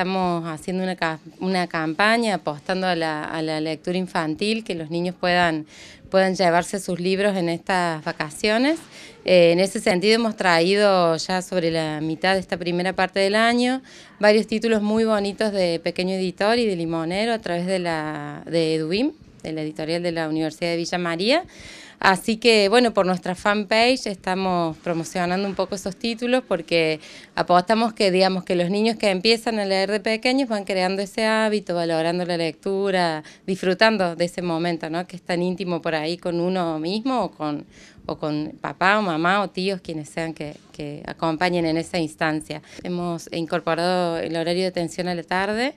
estamos haciendo una, una campaña apostando a la, a la, lectura infantil, que los niños puedan, puedan llevarse sus libros en estas vacaciones. Eh, en ese sentido hemos traído ya sobre la mitad de esta primera parte del año varios títulos muy bonitos de Pequeño Editor y de Limonero a través de, la, de Edubim, de la editorial de la Universidad de Villa María. Así que, bueno, por nuestra fanpage estamos promocionando un poco esos títulos porque apostamos que, digamos, que los niños que empiezan a leer de pequeños van creando ese hábito, valorando la lectura, disfrutando de ese momento, ¿no? Que es tan íntimo por ahí con uno mismo o con, o con papá o mamá o tíos, quienes sean que, que acompañen en esa instancia. Hemos incorporado el horario de atención a la tarde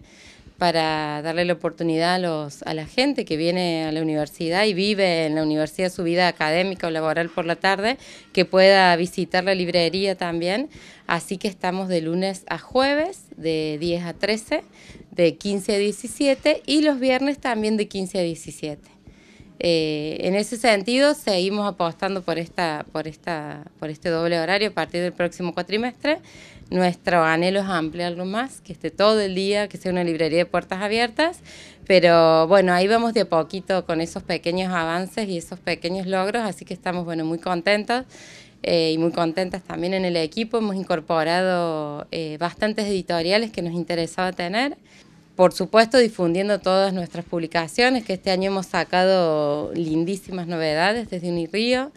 para darle la oportunidad a, los, a la gente que viene a la universidad y vive en la universidad su vida académica o laboral por la tarde, que pueda visitar la librería también. Así que estamos de lunes a jueves, de 10 a 13, de 15 a 17 y los viernes también de 15 a 17. Eh, en ese sentido, seguimos apostando por, esta, por, esta, por este doble horario a partir del próximo cuatrimestre. Nuestro anhelo es ampliarlo más, que esté todo el día, que sea una librería de puertas abiertas, pero bueno, ahí vamos de a poquito con esos pequeños avances y esos pequeños logros, así que estamos bueno, muy contentos. Eh, y muy contentas también en el equipo. Hemos incorporado eh, bastantes editoriales que nos interesaba tener. Por supuesto, difundiendo todas nuestras publicaciones, que este año hemos sacado lindísimas novedades desde Unirío.